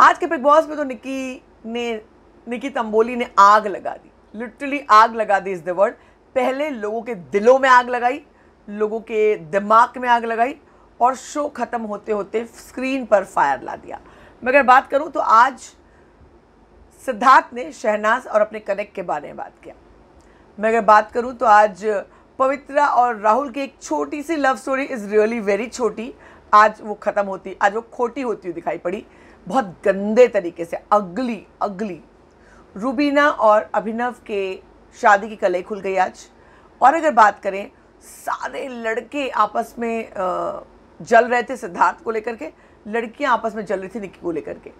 आज के big boss में तो निकी ने, निकी तंबोली ने आग लगा दी। लिटरली आग लगा दी इस द वर्ड पहले लोगों के दिलों में आग लगाई, लोगों के दिमाग में आग लगाई और शो ख़त्म होते होते स्क्रीन पर फायर ला दिया। मैं अगर बात करूँ तो आज सिद्धार्थ ने शहनाज और अपने कनेक्ट के बारे में बात किया। मैं अगर बात करूँ तो आज पवित्रा और राहुल की एक छोटी सी love story is really very छोटी। आज वो ख़त्म होती, आज वो खोटी होती हुई दिखाई पड़ी। बहुत गंदे तरीके से, अगली अगली। रूबीना और अभिनव के शादी की कलई खुल गई आज। और अगर बात करें, सारे लड़के आपस में जल रहे थे सिद्धार्थ को लेकर के, लड़कियाँ आपस में जल रही थी निक्की को लेकर के।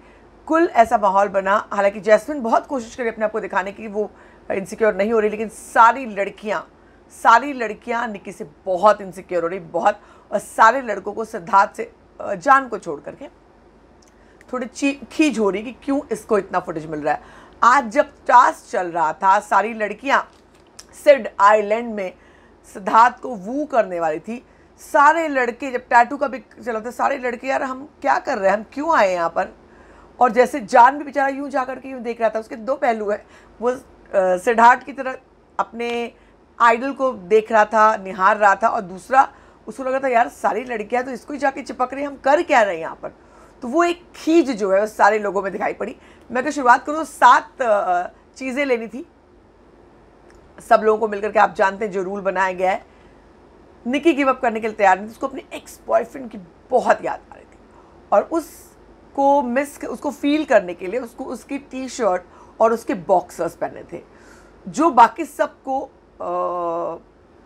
कुल ऐसा माहौल बना, हालाँकि जैस्मिन बहुत कोशिश करी अपने आप को दिखाने की, वो इनसिक्योर नहीं हो रही, लेकिन सारी लड़कियाँ सारी लड़कियाँ निक्की से बहुत इनसिक्योर हो रही, बहुत, और सारे लड़कों को सिद्धार्थ से जान को छोड़ करके। थोड़ी ची, खींच हो रही कि क्यों इसको इतना फुटेज मिल रहा है। आज जब टास्क चल रहा था, सारी लड़कियाँ सिड आइलैंड में सिद्धार्थ को वू करने वाली थी। सारे लड़के, जब टैटू का भी चला था, सारे लड़के, यार, हम क्या कर रहे हैं? हम क्यों आए यहाँ पर? और जैसे जान भी बेचारा यूँ जा करके यूँ देख रहा था, उसके दो पहलू हैं। वो सिद्धार्थ की तरह अपने आइडल को देख रहा था, निहार रहा था, और दूसरा, उसको लग रहा था, यार, सारी लड़कियाँ तो इसको ही जाके चिपक रही हम कर क्या रहे हैं यहाँ पर? तो वो एक खींच जो है वो सारे लोगों में दिखाई पड़ी। मैं अगर शुरुआत करूँ तो सात चीज़ें लेनी थी। सब लोगों को मिलकर के आप जानते हैं जो रूल बनाया गया है। निकी गिव अप करने के लिए तैयार नहीं थी, उसको अपने एक्स बॉयफ्रेंड की बहुत याद आ रही थी। और उसको मिस उसको फील करने के लिए उसको, उसकी टी शर्ट और उसके बॉक्सर्स पहने थे। जो बाकी सबको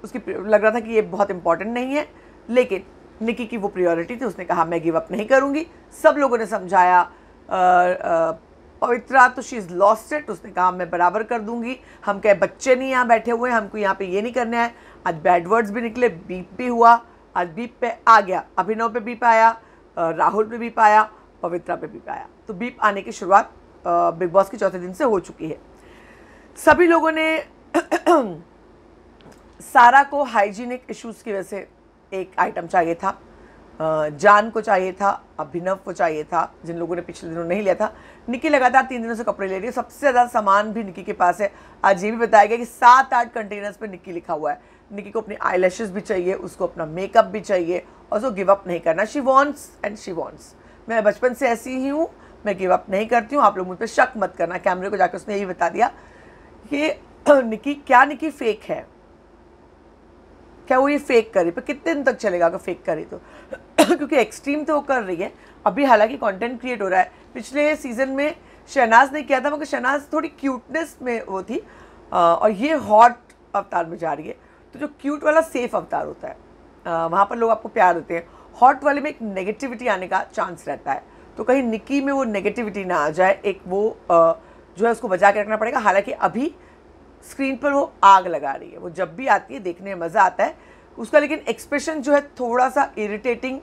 उसकी लग रहा था कि ये बहुत इंपॉर्टेंट नहीं है, लेकिन निकी की वो प्रियोरिटी थी, उसने कहा, मैं गिव अप नहीं करूँगी। सब लोगों ने समझाया पवित्रा तो शी इज़ लॉस्ट इट उसने कहा, मैं बराबर कर दूँगी। हम कहे, बच्चे नहीं यहाँ बैठे हुए हैं, हमको यहाँ पे ये नहीं करना है। आज बैड वर्ड्स भी निकले बीप भी हुआ, आज बीप पे आ गया। अभिनव पे बीप आया राहुल पे बीप आया, पवित्रा पे बीप आया। तो बीप आने की शुरुआत बिग बॉस के चौथे दिन से हो चुकी है। सभी लोगों ने सारा को हाइजीनिक इश्यूज़ की वजह से एक आइटम चाहिए था। जान को चाहिए था, अभिनव को चाहिए था, जिन लोगों ने पिछले दिनों नहीं लिया था। निकी लगातार तीन दिनों से कपड़े ले रही है। सबसे ज़्यादा सामान भी निकी के पास है। आज ये भी बताया गया कि सात आठ कंटेनर्स पे निकी लिखा हुआ है। निकी को अपनी आई भी चाहिए, उसको अपना मेकअप भी चाहिए और उसको गिव अप नहीं करना। She wants and she wants मैं बचपन से ऐसी ही हूँ, मैं गिव अप नहीं करती हूँ। आप लोग मुझ पर शक मत करना। कैमरे को जाकर उसने यही बता दिया कि निकी, क्या निकी फेक है? क्या वो ये फेक करे पर कितने दिन तक चलेगा अगर फेक करे तो? क्योंकि एक्सट्रीम तो वो कर रही है। अभी हालाँकि कंटेंट क्रिएट हो रहा है। पिछले सीज़न में शहनाज ने किया था मगर शहनाज थोड़ी क्यूटनेस में वो थी। आ, और ये हॉट अवतार में जा रही है। तो जो क्यूट वाला सेफ़ अवतार होता है वहाँ पर लोग आपको प्यार देते हैं। हॉट वाले में एक नेगेटिविटी आने का चांस रहता है। तो कहीं निकी में वो नेगेटिविटी ना आ जाए एक वो आ, जो है उसको बचा के रखना पड़ेगा। हालाँकि अभी स्क्रीन पर वो आग लगा रही है। वो जब भी आती है, देखने में मज़ा आता है। उसका लेकिन एक्सप्रेशन जो है थोड़ा सा इरिटेटिंग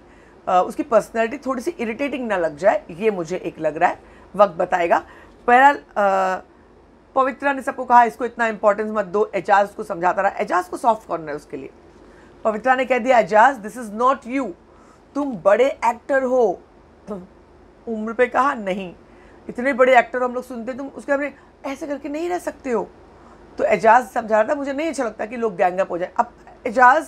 उसकी पर्सनैलिटी थोड़ी सी इरिटेटिंग ना लग जाए, ये मुझे एक लग रहा है। वक्त बताएगा। बहरहाल पवित्रा ने सबको कहा, इसको इतना इंपॉर्टेंस मत दो। एजाज को समझाता रहा। एजाज को सॉफ्ट कॉर्नर है उसके लिए। पवित्रा ने कह दिया, Ejaz this is not you तुम बड़े एक्टर हो। उम्र पे कहा, नहीं। इतने बड़े एक्टर हम लोग सुनते तुम उसके अपने ऐसे करके नहीं रह सकते हो। तो एजाज समझा रहा था, मुझे नहीं अच्छा लगता कि लोग गैंगअप हो जाए। अब एजाज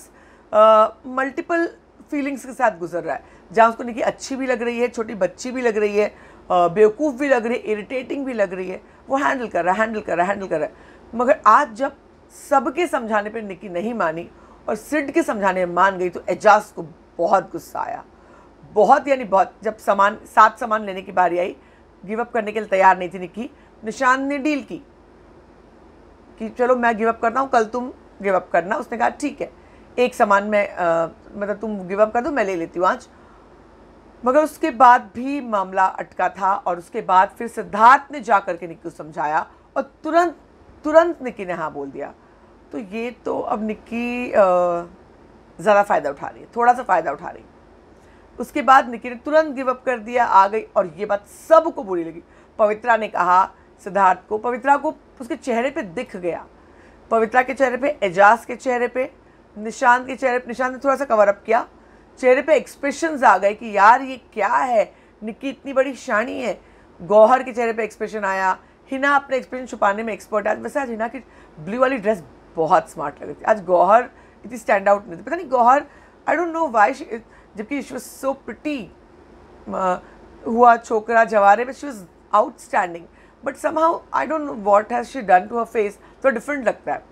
मल्टीपल फीलिंग्स के साथ गुजर रहा है। जहाँ उसको निकी अच्छी भी लग रही है, छोटी बच्ची भी लग रही है बेवकूफ़ भी लग रही है इरिटेटिंग भी लग रही है, वो हैंडल कर रहा है हैंडल कर रहा है हैंडल कर रहा है। मगर आज जब सबके समझाने पर निकी नहीं मानी और सिड के समझाने में मान गई तो एजाज को बहुत गुस्सा आया। बहुत यानी बहुत, जब सामान, सात सामान लेने की बारी आई गिव अप करने के लिए तैयार नहीं थी निकी। निशान ने डील की। कि चलो मैं गिव अप करता हूँ, कल तुम गिव अप करना। उसने कहा, ठीक है, एक सामान में मतलब तुम गिव अप कर दो, मैं ले लेती हूँ आज। मगर उसके बाद भी मामला अटका था और उसके बाद फिर सिद्धार्थ ने जा करके निक्की को समझाया और तुरंत तुरंत निक्की ने हाँ बोल दिया। तो ये तो अब निक्की ज़्यादा फ़ायदा उठा रही है थोड़ा सा फ़ायदा उठा रही उसके बाद निक्की ने तुरंत गिव अप कर दिया, आ गई और ये बात सबको बुरी लगी। पवित्रा ने कहा, सिद्धार्थ को, पवित्रा को उसके चेहरे पे दिख गया। पवित्रा के चेहरे पे, एजाज के चेहरे पे, निशांत के चेहरे पे, निशांत ने थोड़ा सा कवर अप किया। चेहरे पे एक्सप्रेशंस आ गए कि यार ये क्या है? निक्की इतनी बड़ी शानी है। गौहर के चेहरे पे एक्सप्रेशन आया। हिना अपने एक्सप्रेशन छुपाने में एक्सपर्ट आज वैसे आज हिना की ब्लू वाली ड्रेस बहुत स्मार्ट लग रही थी। आज गौहर इतनी स्टैंड आउट नहीं थी। पता नहीं Gauhar I don't know why जबकि शी वॉज़ सो प्रिटी हुआ, छोकरा, जवारे में she was outstanding but somehow I don't know what has she done to a face तो डिफरेंट लगता है।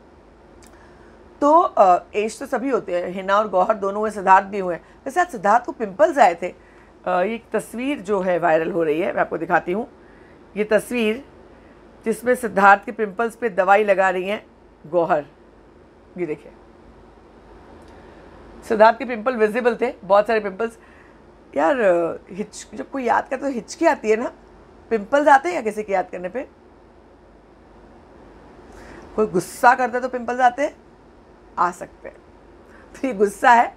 तो एज तो सभी होते हैं, हिना और गौहर दोनों हुए सिद्धार्थ भी हुए वैसे आज सिद्धार्थ को पिंपल्स आए थे। ये एक तस्वीर जो है वायरल हो रही है, मैं आपको दिखाती हूँ। ये तस्वीर जिसमें सिद्धार्थ के पिंपल्स पे दवाई लगा रही हैं गौहर। ये देखिए। सिद्धार्थ के पिंपल विजिबल थे, बहुत सारे पिंपल्स यार हिच, जब कोई याद करता तो हिचकी आती है ना पिंपल्स आते हैं या किसी की याद करने पे? कोई गुस्सा करता है तो पिंपल्स आते हैं? आ सकते हैं। तो ये गुस्सा है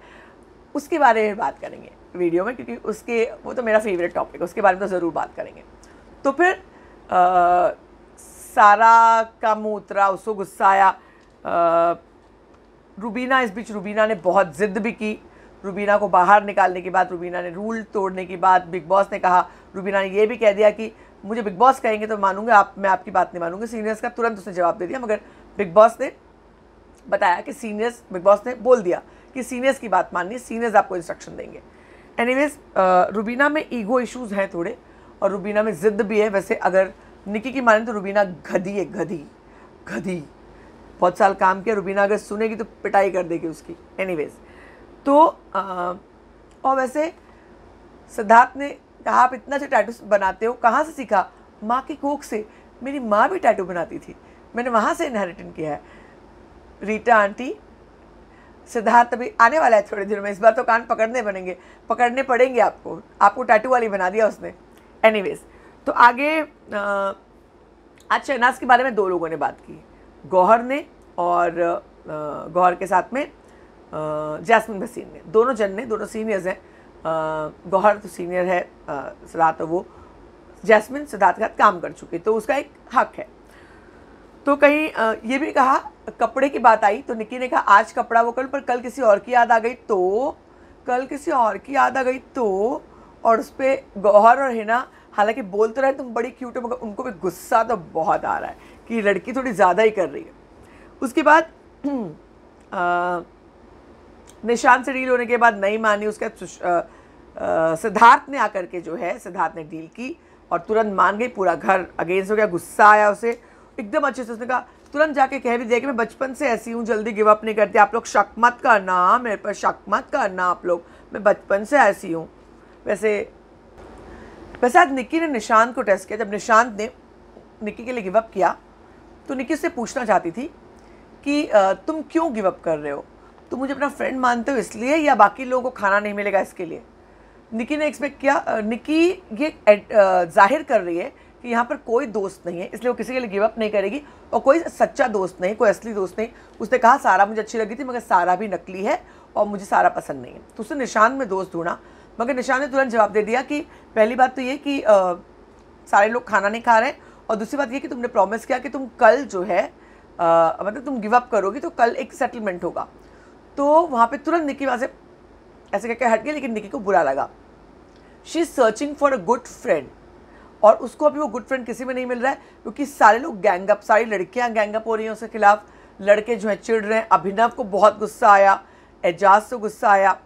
उसके बारे में बात करेंगे वीडियो में क्योंकि उसके वो तो मेरा फेवरेट टॉपिक है उसके बारे में तो ज़रूर बात करेंगे। तो फिर आ, सारा का मुँह उतरा उसको गुस्सा आया। रुबीना इस बीच रुबीना ने बहुत ज़िद्द भी की। रुबीना को बाहर निकालने के बाद रुबीना ने रूल तोड़ने की बात बिग बॉस ने कहा रुबीना ने यह भी कह दिया कि मुझे बिग बॉस कहेंगे तो मानूँगा आप मैं आपकी बात नहीं मानूँगी। सीनियर्स का तुरंत उसने जवाब दे दिया मगर बिग बॉस ने बताया कि सीनियर्स बिग बॉस ने बोल दिया कि सीनियर्स की बात माननी सीनियर्स आपको इंस्ट्रक्शन देंगे। एनीवेज रुबीना में ईगो इश्यूज़ हैं थोड़े और रुबीना में ज़िद्द भी है। वैसे अगर निकी की माने तो रुबीना गधी है गधी गधी। बहुत साल काम किया रुबीना अगर सुनेगी तो पिटाई कर देगी उसकी। एनीवेज तो आ, और वैसे सिद्धार्थ ने आप इतना से टैटू बनाते हो, कहाँ से सीखा? माँ की कोख से। मेरी माँ भी टैटू बनाती थी। मैंने वहाँ से इनहेरिटेंट किया है। रीटा आंटी, सिद्धार्थ अभी आने वाला है थोड़े दिनों में। इस बार तो कान पकड़ने बनेंगे। पकड़ने पड़ेंगे आपको। आपको टैटू वाली बना दिया उसने। एनीवेज तो आगे आज शहनाज के बारे में दो लोगों ने बात की। गौहर ने और गौहर के साथ में जैस्मिन भसीन ने। दोनों जन ने, दोनों सीनियर्स हैं। गौहर तो सीनियर है सिद्धार्थ वो जैस्मिन सिद्धार्थ के साथ काम कर चुके तो उसका एक हक है। तो कहीं ये भी कहा, कपड़े की बात आई तो निकी ने कहा, आज कपड़ा वो कल, पर कल किसी और की याद आ गई तो कल किसी और की याद आ गई तो और उस पर गौहर और हिना, हालाँकि बोल तो रहे तुम बड़ी क्यूट हो, मगर उनको भी गुस्सा तो बहुत आ रहा है, कि लड़की थोड़ी ज़्यादा ही कर रही है। उसके बाद निशान से डील होने के बाद नहीं मानी, उसके बाद सिद्धार्थ ने आकर के जो है, सिद्धार्थ ने डील की और तुरंत मान गई, पूरा घर अगेंस्ट हो गया, गुस्सा आया उसे। एकदम अच्छे से उसने कहा, तुरंत जाके कह भी दिया कि मैं बचपन से ऐसी हूँ, जल्दी गिव अप नहीं करती। आप लोग शक मत करना, मेरे पर शक मत करना आप लोग। मैं बचपन से ऐसी हूँ। वैसे वैसे आज निक्की ने निशांत को टेस्ट किया। जब निशांत ने निक्की के लिए गिवअप किया तो निक्की से पूछना चाहती थी कि तुम क्यों गिवअप कर रहे हो? तुम मुझे अपना फ्रेंड मानते हो इसलिए या बाकी लोगों को खाना नहीं मिलेगा इसके लिए? निकी ने एक्सपेक्ट किया निकी ये ज़ाहिर कर रही है कि यहाँ पर कोई दोस्त नहीं है इसलिए वो किसी के लिए गिव अप नहीं करेगी और कोई सच्चा दोस्त नहीं कोई असली दोस्त नहीं। उसने कहा सारा मुझे अच्छी लगी थी मगर सारा भी नकली है और मुझे सारा पसंद नहीं है। तो उसने निशान में दोस्त ढूंढा मगर निशान ने तुरंत जवाब दे दिया कि पहली बात तो ये कि आ, सारे लोग खाना नहीं खा रहे और दूसरी बात ये कि तुमने प्रॉमिस किया कि तुम कल जो है मतलब तुम गिव अप करोगी तो कल एक सेटलमेंट होगा। तो वहाँ पे तुरंत निकी वहाँ से ऐसे करके हट गई लेकिन निकी को बुरा लगा। She is searching for a good friend और उसको अभी वो गुड फ्रेंड किसी में नहीं मिल रहा है, क्योंकि सारे लोग गैंगअप सारी लड़कियाँ गैंगअप हो रही हैं उसके खिलाफ। लड़के जो हैं चिड़ रहे हैं। अभिनव को बहुत गुस्सा आया, एजाज से गुस्सा आया।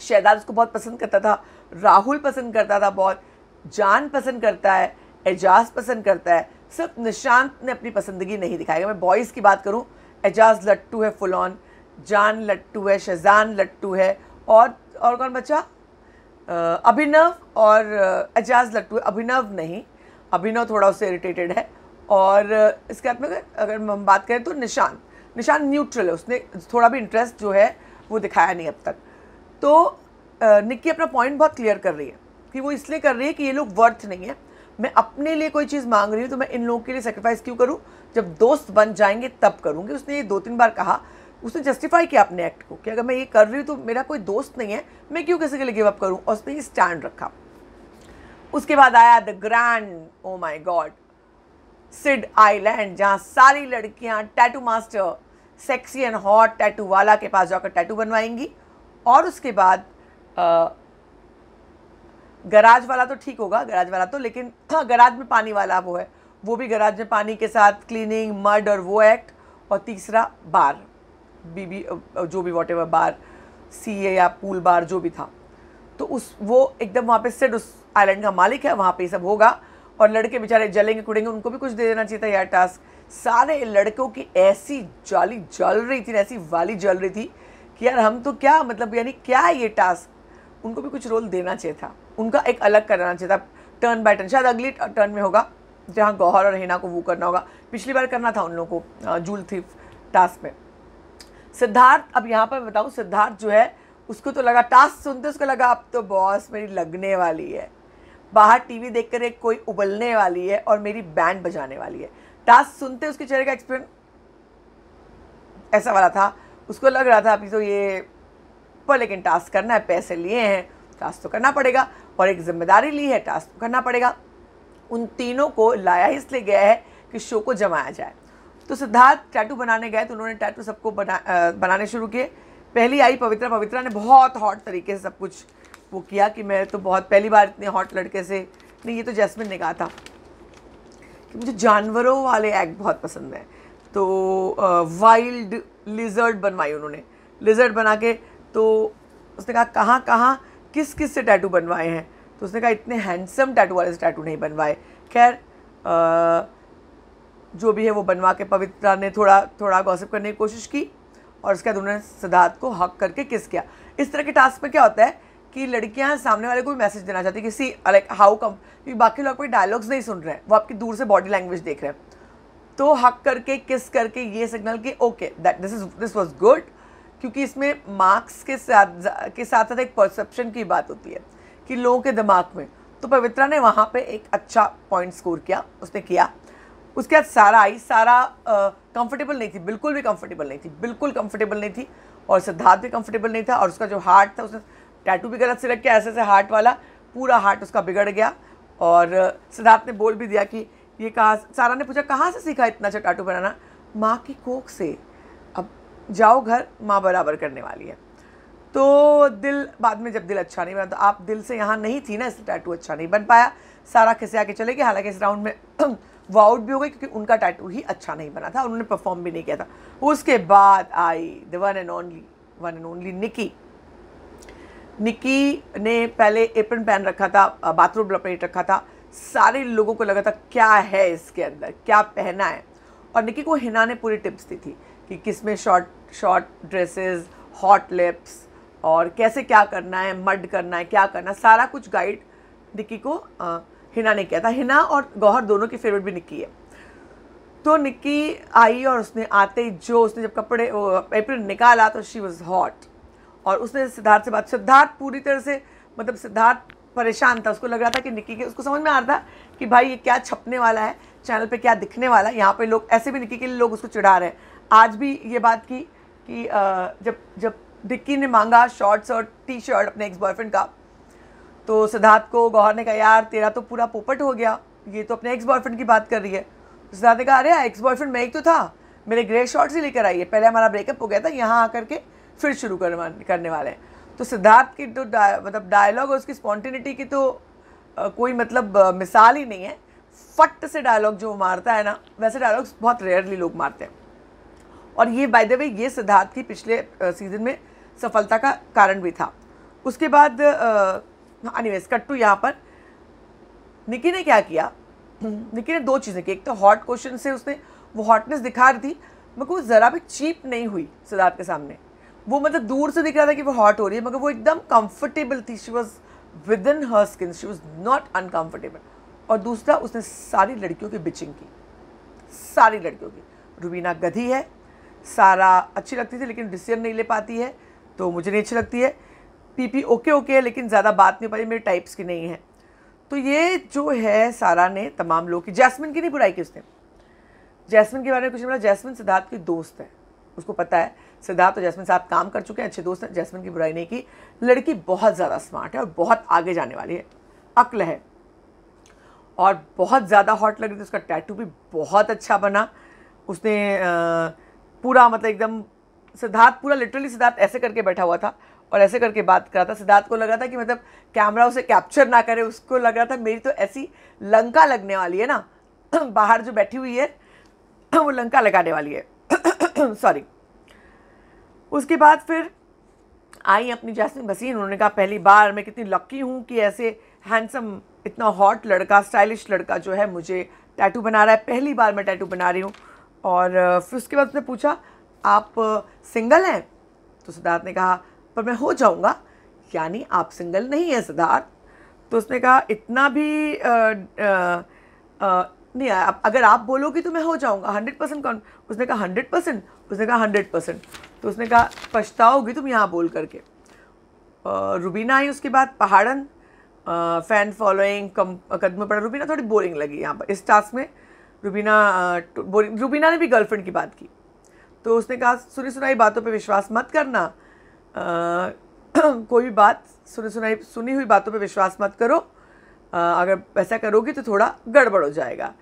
शहदाद उसको बहुत पसंद करता था, राहुल पसंद करता था बहुत, जान पसंद करता है, एजाज पसंद करता है। सिर्फ़ निशांत ने अपनी पसंदगी नहीं दिखाई। मैं बॉयज़ की बात करूँ, एजाज लट्टू है फुल ऑन जान लट्टू है, शहजान लट्टू है, और और कौन बचा? अभिनव और एजाज लट्टू है। अभिनव नहीं, अभिनव थोड़ा उससे इरिटेटेड है। और इसके बाद में अगर हम बात करें तो निशान निशान न्यूट्रल है। उसने थोड़ा भी इंटरेस्ट जो है, वो दिखाया नहीं अब तक। तो निक्की अपना पॉइंट बहुत क्लियर कर रही है कि वो इसलिए कर रही है कि ये लोग वर्थ नहीं है। मैं अपने लिए कोई चीज़ मांग रही हूँ तो मैं इन लोगों के लिए सेक्रीफाइस क्यों करूँ? जब दोस्त बन जाएँगे तब करूँगी। उसने ये दो तीन बार कहा उसने जस्टिफाई किया अपने एक्ट को कि अगर मैं ये कर रही हूँ तो मेरा कोई दोस्त नहीं है, मैं क्यों किसी के लिए गिव अप करूँ? और उसने ये स्टैंड रखा। उसके बाद आया the grand oh my god Sid island जहाँ सारी लड़कियाँ tattoo master sexy and hot tattoo वाला के पास जाकर टैटू बनवाएँगी। और उसके बाद गराज वाला तो ठीक होगा, गराज वाला तो लेकिन हाँ गराज में पानी वाला वो है। वो भी गराज में पानी के साथ क्लीनिंग मड और वो एक्ट और तीसरा बार। बीबी जो भी वॉट एवर बार सी ए या पूल बार जो भी था। तो उस, वो एकदम वहाँ पे सेट उस आइलैंड का मालिक है, वहाँ पे ये सब होगा और लड़के बेचारे जलेंगे कुड़ेंगे उनको भी कुछ दे देना चाहिए था यार टास्क सारे लड़कों की ऐसी जाली जल रही थी, ऐसी वाली जल रही थी कि यार हम तो क्या मतलब यानी क्या है ये टास्क उनको भी कुछ रोल देना चाहिए था। उनका एक अलग करना चाहिए था। टर्न बाय टर्न शायद अगली टर्न में होगा, जहाँ गौहर और हिना को वो करना होगा। पिछली बार करना था उन लोगों को जूल थी टास्क में। सिद्धार्थ, अब यहाँ पर बताऊँ, सिद्धार्थ जो है, उसको तो लगा टास्क सुनते, उसको लगा अब तो बॉस मेरी लगने वाली है। बाहर टीवी देखकर एक कोई उबलने वाली है और मेरी बैंड बजाने वाली है। टास्क सुनते, उसके चेहरे का एक्सपीरियंस ऐसा वाला था। उसको लग रहा था, अभी तो ये पर लेकिन टास्क करना है, पैसे लिए हैं, टास्क तो करना पड़ेगा। और एक ज़िम्मेदारी ली है, टास्क तो करना पड़ेगा। उन तीनों को लाया इसलिए गया है कि शो को जमाया जाए। तो सिद्धार्थ टैटू बनाने गए तो उन्होंने टैटू सबको बना बनाने शुरू किए। पहली आई पवित्रा। पवित्रा ने बहुत हॉट तरीके से सब कुछ वो किया कि मैं तो बहुत, पहली बार इतने हॉट लड़के से, नहीं, ये तो जैस्मिन ने कहा था कि मुझे जानवरों वाले एक्ट बहुत पसंद है। तो वाइल्ड लिजर्ड बनवाई उन्होंने। लिजर्ड बना के तो उसने कहा, कहाँ कहाँ, किस किस से टैटू बनवाए हैं? तो उसने कहा, इतने हैंडसम टैटू वाले से टैटू नहीं बनवाए। खैर जो भी है वो बनवा के पवित्रा ने थोड़ा थोड़ा गॉसिप करने की कोशिश की और उसके बाद उन्होंने सिद्धार्थ को हक करके किस किया। इस तरह के टास्क में क्या होता है कि लड़कियाँ सामने वाले को भी मैसेज देना चाहती है, किसी लाइक हाउ कम क्योंकि बाकी लोग कोई डायलॉग्स नहीं सुन रहे हैं वो आपकी दूर से बॉडी लैंग्वेज देख रहे हैं। तो हक करके किस करके ये सिग्नल कि okay that this is this was good क्योंकि इसमें मार्क्स के साथ के साथ साथ एक परसेप्शन की बात होती है कि लोगों के दिमाग में। तो पवित्रा ने वहाँ पे एक अच्छा पॉइंट स्कोर किया, उसने किया। उसके बाद सारा आई, सारा कंफर्टेबल नहीं थी, बिल्कुल भी कंफर्टेबल नहीं थी, बिल्कुल कंफर्टेबल नहीं थी और सिद्धार्थ भी कंफर्टेबल नहीं था और उसका जो हार्ट था, उसने टैटू भी गलत से रख के ऐसे ऐसे हार्ट वाला, पूरा हार्ट उसका बिगड़ गया और सिद्धार्थ ने बोल भी दिया कि ये कहाँ सारा ने पूछा कहाँ से सीखा इतना अच्छा टाटू बनाना? माँ की कोख से। अब जाओ घर, माँ बराबर करने वाली है। तो दिल बाद में जब दिल अच्छा नहीं बना तो आप दिल से यहाँ नहीं थी ना इसलिए टैटू अच्छा नहीं बन पाया। सारा खिसे आके चले गए, हालाँकि इस राउंड में वो आउट भी हो गई क्योंकि उनका टैटू ही अच्छा नहीं बना था उन्होंने परफॉर्म भी नहीं किया था। उसके बाद आई the one and only one and only Nikki Nikki ने पहले एप्रन पहन रखा था बाथरूम लपेट रखा था। सारे लोगों को लगा था क्या है इसके अंदर क्या पहना है? और निकी को हिना ने पूरी टिप्स दी थी कि किसमें short short dresses hot lips और कैसे क्या करना है मड करना है क्या करना सारा कुछ गाइड निकी को आ, हिना ने किया था। हिना और गौहर दोनों की फेवरेट भी निक्की है। तो निक्की आई और उसने आते ही जो उसने जब कपड़े अप्रैल निकाला तो शी वॉज़ हॉट और उसने सिद्धार्थ से बात, सिद्धार्थ पूरी तरह से मतलब सिद्धार्थ परेशान था। उसको लग रहा था कि निक्की के, उसको समझ में आ रहा था कि भाई ये क्या छपने वाला है चैनल पे क्या दिखने वाला है। यहाँ पे लोग, ऐसे भी निक्की के लिए लोग उसको चिढ़ा रहे हैं। आज भी ये बात की कि जब जब निक्की ने मांगा शॉर्ट्स और टी शर्ट अपने एक्स बॉयफ्रेंड का तो सिद्धार्थ को गौहर ने कहा यार तेरा तो पूरा पोपट हो गया। ये तो अपने एक्स बॉयफ्रेंड की बात कर रही है। तो सिद्धार्थ ने कहा अरे एक्स बॉयफ्रेंड मैं एक तो था। मेरे ग्रे शॉर्ट्स ही लेकर आई है। पहले हमारा ब्रेकअप हो गया था यहाँ आकर के फिर शुरू करने वाले हैं। तो सिद्धार्थ की तो मतलब डायलॉग और उसकी स्पॉन्टिनिटी की तो आ, कोई मतलब आ, मिसाल ही नहीं है। फट से डायलॉग जो मारता है ना वैसे डायलॉग्स बहुत रेयरली लोग मारते हैं। और ये बाय द वे ये सिद्धार्थ की पिछले सीज़न में सफलता का कारण भी था। उसके बाद एनीवेज टू यहाँ पर। निकी ने क्या किया? निकी ने दो चीज़ें की। एक तो हॉट क्वेश्चन से उसने वो हॉटनेस दिखा रही थी, मगर वो ज़रा भी चीप नहीं हुई सिद्धार्थ के सामने। वो मतलब दूर से दिख रहा था कि वो हॉट हो रही है, मगर वो एकदम कंफर्टेबल थी। She was within her skin she was not uncomfortable और दूसरा, उसने सारी लड़कियों की बिचिंग की। सारी लड़कियों की। रुबीना गधी है, सारा अच्छी लगती थी, लेकिन डिसीज़न नहीं ले पाती है तो मुझे नहीं अच्छी लगती है। पीपी ओके ओके है, लेकिन ज़्यादा बात नहीं पाई मेरे टाइप्स की नहीं है। तो ये जो है सारा ने तमाम लोग की, जैस्मिन की नहीं बुराई की उसने? जैस्मिन के बारे में कुछ नहीं बोला, जैस्मिन सिद्धार्थ की दोस्त है। उसको पता है, सिद्धार्थ और जैस्मिन साथ काम कर चुके हैं, अच्छे दोस्त हैं, जैस्मिन की बुराई नहीं की। लड़की बहुत ज़्यादा स्मार्ट है और बहुत आगे जाने वाली है, अक्ल है। और बहुत ज़्यादा हॉट लग रही थी, उसका टैटू भी बहुत अच्छा बना। उसने पूरा मतलब एकदम सिद्धार्थ, पूरा लिटरली सिद्धार्थ ऐसे करके बैठा हुआ था। और ऐसे करके बात कर रहा था, सिद्धार्थ को लग रहा था कि मतलब कैमरा उसे कैप्चर ना करे, उसको लग रहा था मेरी तो ऐसी लंका लगने वाली है ना, बाहर जो बैठी हुई है, वो लंका लगाने वाली है। सॉरी उसके बाद फिर आई अपनी जैसमिन भसीन उन्होंने कहा, पहली बार मैं कितनी लक्की हूँ कि ऐसे हैंडसम इतना हॉट लड़का स्टाइलिश लड़का जो है, मुझे टैटू बना रहा है। पहली बार मैं टैटू बना रही हूँ। और, फिर उसके बाद उसने पूछा, आप सिंगल हैं? तो सिद्धार्थ ने कहा पर मैं हो जाऊँगा। यानी आप सिंगल नहीं हैं सिद्धार्थ तो उसने कहा इतना भी आ, आ, आ, नहीं आप अगर आप बोलोगी तो मैं हो जाऊँगा। हंड्रेड परसेंट कौन? उसने कहा हंड्रेड परसेंट? उसने कहा हंड्रेड परसेंट। तो उसने कहा पछताओगी तुम यहाँ बोल करके। रुबीना आई उसके बाद पहाड़न। फ़ैन फॉलोइंग कम कदम पड़ा रुबीना थोड़ी बोरिंग लगी यहाँ पर इस टास्क में। रुबीना बोरिंग रुबीना ने भी गर्लफ्रेंड की बात की। तो उसने कहा सुनी सुनाई बातों पे विश्वास मत करना। आ, कोई भी बात सुनी सुनाई सुनी हुई बातों पे विश्वास मत करो। आ, अगर ऐसा करोगी तो थोड़ा गड़बड़ हो जाएगा।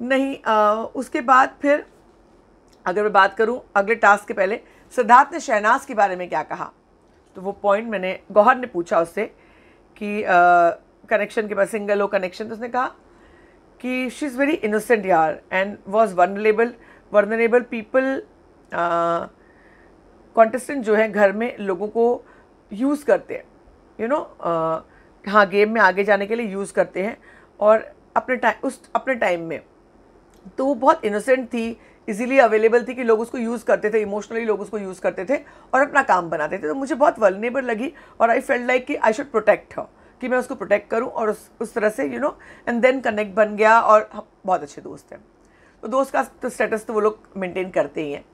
नहीं आ, उसके बाद फिर अगर मैं बात करूँ अगले टास्क के पहले सिद्धार्थ ने शहनाज के बारे में क्या कहा? तो वो पॉइंट मैंने गौहर ने पूछा उससे कि कनेक्शन के बाद सिंगल हो कनेक्शन तो उसने कहा कि शी इज़ वेरी इनोसेंट यार and was vulnerable vulnerable people contestant जो है घर में लोगों को यूज़ करते हैं। यू नो हाँ गेम में आगे जाने के लिए यूज़ करते हैं और अपने टाइम उस, अपने टाइम में। तो वो बहुत इनोसेंट थी इजीली अवेलेबल थी कि लोग उसको यूज़ करते थे इमोशनली लोग उसको यूज़ करते थे और अपना काम बनाते थे। तो मुझे बहुत वलनेबल लगी और आई फेल्ट लाइक कि आई शुड प्रोटेक्ट हर कि मैं उसको प्रोटेक्ट करूँ और उस उस तरह से you know and then connect बन गया और हम बहुत अच्छे दोस्त हैं। तो दोस्त का तो स्टेटस तो वो लोग मेंटेन करते ही हैं।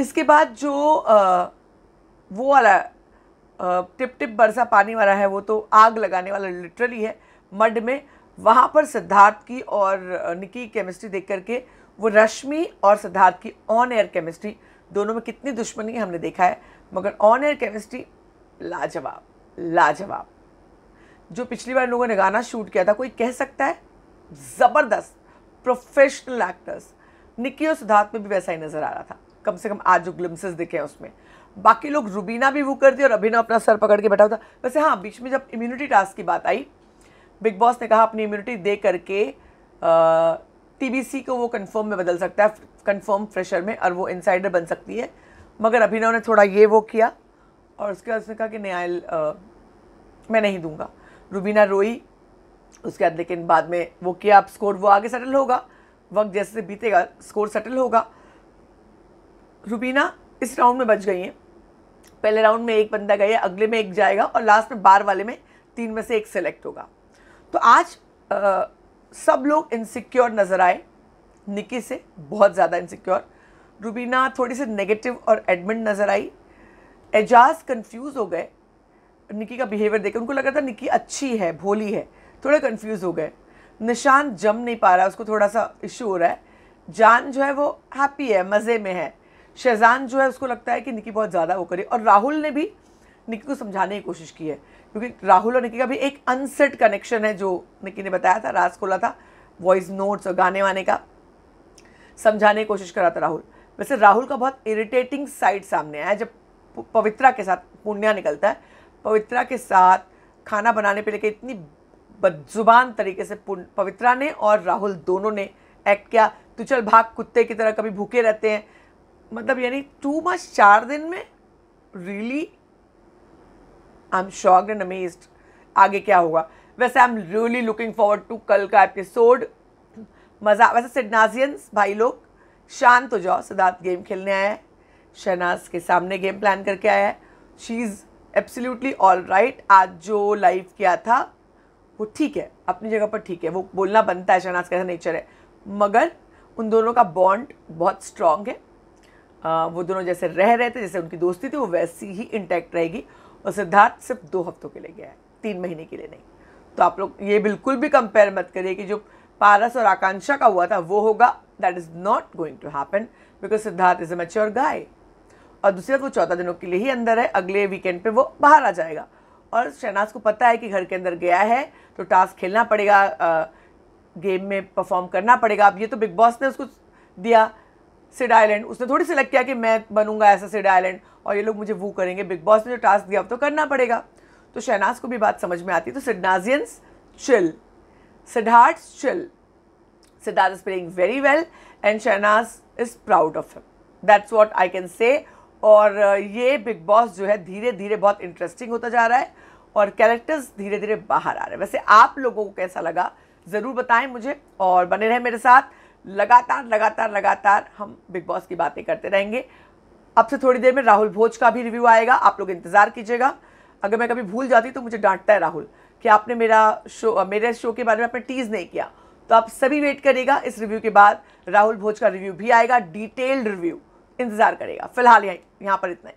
इसके बाद जो आ, वो वाला टिप टिप बरसा पानी वाला है वो तो आग लगाने वाला लिटरली है मड में। वहाँ पर सिद्धार्थ की और निकी केमिस्ट्री देख करके वो रश्मि और सिद्धार्थ की ऑन एयर केमिस्ट्री दोनों में कितनी दुश्मनी हमने देखा है मगर ऑन एयर केमिस्ट्री लाजवाब लाजवाब। जो पिछली बार लोगों ने गाना शूट किया था कोई कह सकता है? ज़बरदस्त प्रोफेशनल एक्टर्स निकी और सिद्धार्थ में भी वैसा ही नज़र आ रहा था। कम से कम आज जो ग्लिम्सेस दिखे हैं उसमें। बाकी लोग रुबीना भी वो कर करती और अभिनव अपना सर पकड़ के बैठा था। वैसे हाँ बीच में जब इम्यूनिटी टास्क की बात आई बिग बॉस ने कहा, अपनी इम्यूनिटी दे करके टीबीसी को वो कंफर्म में बदल सकता है कंफर्म फ्रेशर में और वो इनसाइडर बन सकती है। मगर अभिनव ने थोड़ा ये वो किया और उसके बाद उसने कहा कि, नहीं मैं नहीं दूँगा। रुबीना रोई, उसके बाद लेकिन बाद में वो किया, अब स्कोर वो आगे सेटल होगा। वक्त जैसे बीतेगा स्कोर सेटल होगा। रुबीना इस राउंड में बच गई हैं। पहले राउंड में एक बंदा गया अगले में एक जाएगा और लास्ट में बार वाले में तीन में से एक सेलेक्ट होगा। तो आज आ, सब लोग इनसिक्योर नज़र आए। निकी से बहुत ज़्यादा इनसिक्योर रुबीना थोड़ी सी नेगेटिव और एडमिट नज़र आई। एजाज कंफ्यूज हो गए। निकी का बिहेवियर देखकर उनको लगा था निकी अच्छी है भोली है। थोड़े कंफ्यूज हो गए। निशान जम नहीं पा रहा उसको थोड़ा सा इशू हो रहा है। जान जो है वो हैप्पी है मज़े में है। शहजान जो है, उसको लगता है कि निकी बहुत ज़्यादा वो करे। और राहुल ने भी निकी को समझाने की कोशिश की है, क्योंकि राहुल और निकी का भी एक अनसेट कनेक्शन है, जो निकी ने बताया था, राज खोला था वॉइस नोट्स और गाने वाने का। समझाने की कोशिश करा था राहुल। वैसे राहुल का बहुत इरिटेटिंग साइड सामने आया जब पवित्रा के साथ पुण्या निकलता है, पवित्रा के साथ खाना बनाने पे लेके इतनी बदजुबान तरीके से पवित्रा ने और राहुल दोनों ने एक्ट किया। तू चल भाग कुत्ते की तरह कभी भूखे रहते हैं मतलब यानी टू मच चार दिन में? Really I am shocked and amazed आगे क्या होगा? वैसे I am really looking forward to कल का एपिसोड मज़ा, वैसे सिडनाजियंस भाई लोग, शांत हो जाओ, सिद्धार्थ गेम खेलने आया है। शहनाज के सामने गेम प्लान करके आया है। She is absolutely all right आज जो लाइव किया था, वो ठीक है, अपनी जगह पर ठीक है। वो बोलना बनता है, शहनाज कैसा नेचर है। मगर उन दोनों का बॉन्ड बहुत स्ट्रांग है। आ, वो दोनों जैसे रह रहे थे जैसे उनकी दोस्ती थी वो वैसी ही इंटैक्ट रहेगी। और सिद्धार्थ सिर्फ़ दो हफ्तों के लिए गया है तीन महीने के लिए नहीं। तो आप लोग ये बिल्कुल भी कंपेयर मत करिए कि जो पारस और आकांक्षा का हुआ था वो होगा। That is not going to happen because Siddharth is a mature guy और दूसरी बात वो चौदह दिनों के लिए ही अंदर है अगले वीकेंड पे वो बाहर आ जाएगा। और शहनाज को पता है कि घर के अंदर गया है तो टास्क खेलना पड़ेगा गेम में परफॉर्म करना पड़ेगा। अब ये तो बिग बॉस ने उसको दिया। सिड आइलैंड, उसने थोड़ी सिलेक्ट किया कि मैं बनूँगा ऐसा सिड आइलैंड, और ये लोग मुझे वो करेंगे, बिग बॉस ने जो टास्क दिया, अब तो करना पड़ेगा। तो शहनाज को भी बात समझ में आती है। तो Sidnaazians chill Siddharth chill Siddharth is playing very well and Shehnaaz is proud of him that's what I can say और ये बिग बॉस जो है धीरे धीरे बहुत इंटरेस्टिंग होता जा रहा है, और कैरेक्टर्स धीरे धीरे बाहर आ रहे हैं। वैसे आप लोगों को कैसा लगा, ज़रूर बताएँ मुझे, और बने रहें मेरे साथ। लगातार लगातार लगातार हम बिग बॉस की बातें करते रहेंगे। अब से थोड़ी देर में राहुल भोज का भी रिव्यू आएगा। आप लोग इंतज़ार कीजिएगा। अगर मैं कभी भूल जाती तो मुझे डांटता है राहुल कि आपने मेरा शो मेरे शो के बारे में आपने टीज़ नहीं किया। तो आप सभी वेट करेगा इस रिव्यू के बाद राहुल भोज का रिव्यू भी आएगा। डिटेल्ड रिव्यू इंतज़ार करेगा फ़िलहाल यहाँ पर इतना ही।